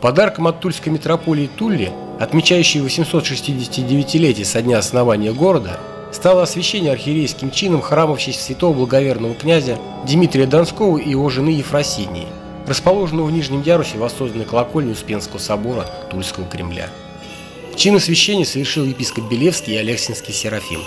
Подарком от Тульской митрополии Тулли, отмечающей 869-летие со дня основания города, стало освящение архиерейским чином храма в честь святого благоверного князя Дмитрия Донского и его жены Ефросинии, расположенного в нижнем ярусе воссозданной колокольни Успенского собора Тульского Кремля. Чин освящения совершил епископ Белевский и Алексинский Серафим.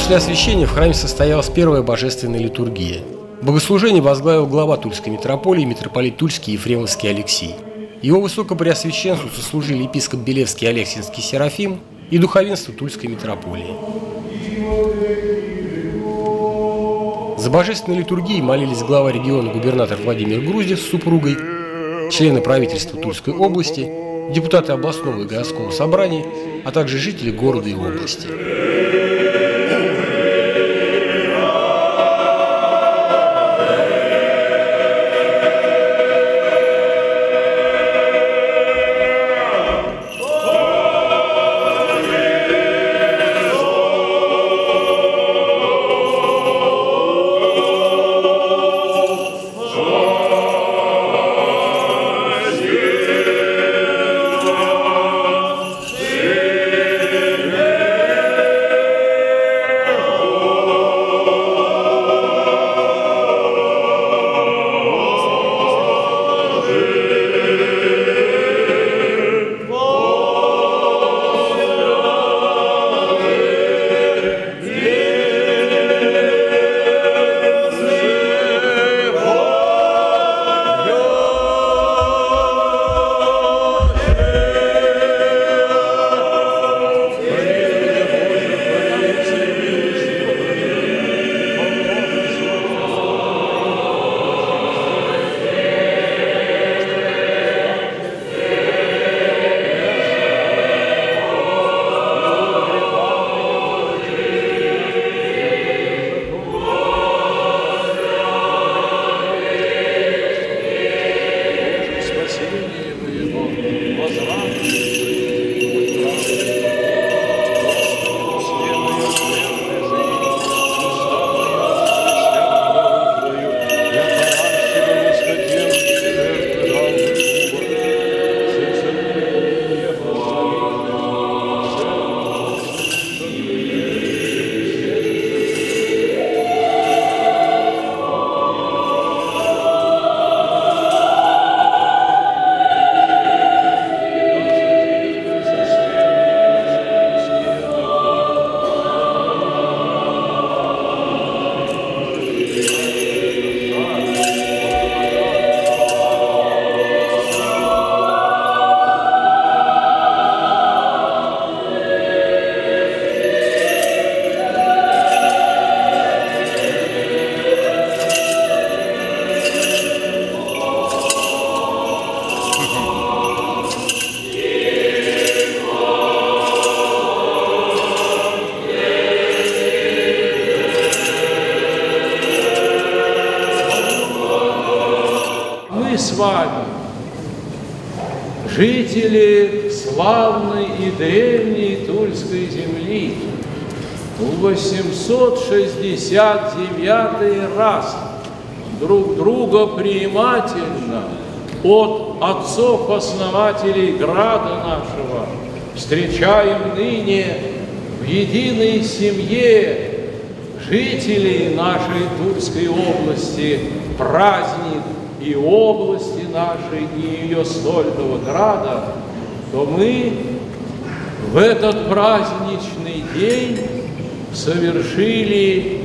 После освящения в храме состоялась первая божественная литургия. Богослужение возглавил глава Тульской митрополии митрополит Тульский Ефремовский Алексей. Его высокопреосвященству сослужили епископ Белевский Алексинский Серафим и духовенство Тульской митрополии. За божественной литургией молились глава региона губернатор Владимир Груздев с супругой, члены правительства Тульской области, депутаты областного и городского собрания, а также жители города и области. С вами, жители славной и древней Тульской земли, в 869 раз друг друга принимательно от отцов-основателей града нашего встречаем ныне в единой семье жителей нашей Тульской области праздник и области нашей, и ее стольного града, то мы в этот праздничный день совершили,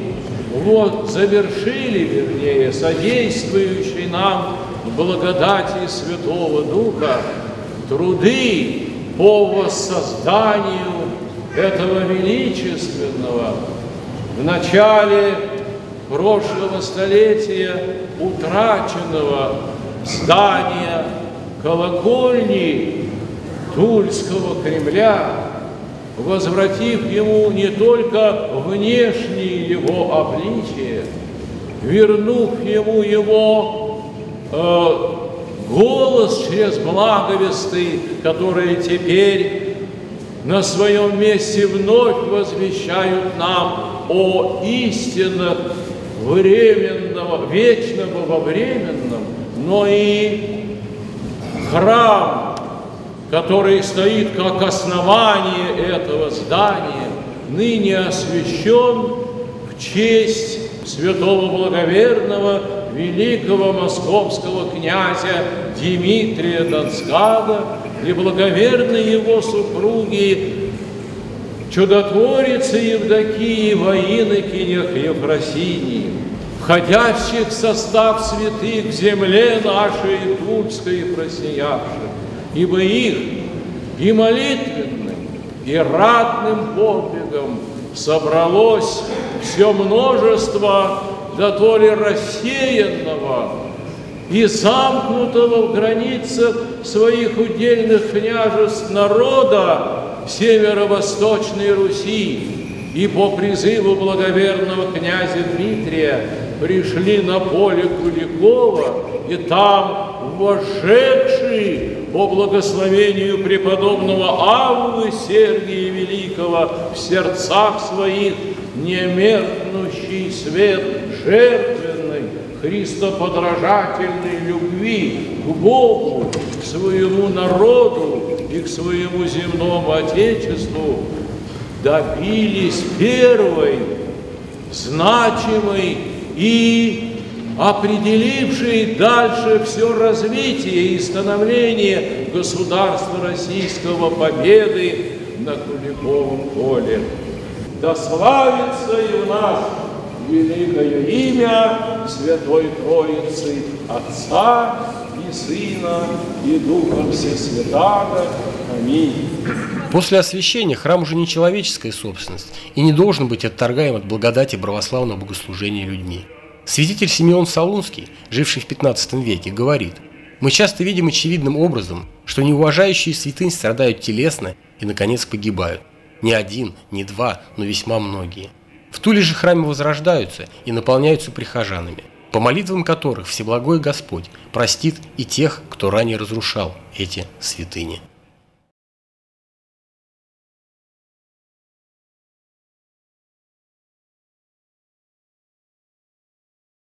вот, завершили, вернее, содействующий нам благодати Святого Духа труды по воссозданию этого величественного. В начале прошлого столетия утраченного здания колокольни Тульского Кремля, возвратив ему не только внешнее его обличие, вернув ему его э, голос через благовесты, которые теперь на своем месте вновь возвещают нам о истинах временного, вечного во временном, но и храм, который стоит как основание этого здания, ныне освящен в честь святого благоверного великого московского князя Дмитрия Донского и благоверной его супруги чудотворицы Евдокии во инокинях Ефросинии, входящих в состав святых в земле нашей Тульской просиявших, ибо их и молитвенным, и ратным подвигом собралось все множество да то ли рассеянного и замкнутого в границах своих удельных княжеств народа северо-восточной Руси, и по призыву благоверного князя Дмитрия пришли на поле Куликова, и там вошедший по благословению преподобного Аввы Сергия Великого в сердцах своих немеркнущий свет жертвенной, христоподражательной любви к Богу, к своему народу и к своему земному Отечеству добились первой, значимой и определившей дальше все развитие и становление государства российского победы на Куликовом поле. Да славится и у нас великое имя Святой Троицы, Отца и Сына и Духа Всесвятаго. Аминь. После освящения храм уже не человеческая собственность и не должен быть отторгаем от благодати православного богослужения людьми. Святитель Симеон Солунский, живший в 15 веке, говорит, «Мы часто видим очевидным образом, что неуважающие святынь страдают телесно и, наконец, погибают. Не один, не два, но весьма многие. В Туле же храмы возрождаются и наполняются прихожанами, по молитвам которых Всеблагой Господь простит и тех, кто ранее разрушал эти святыни».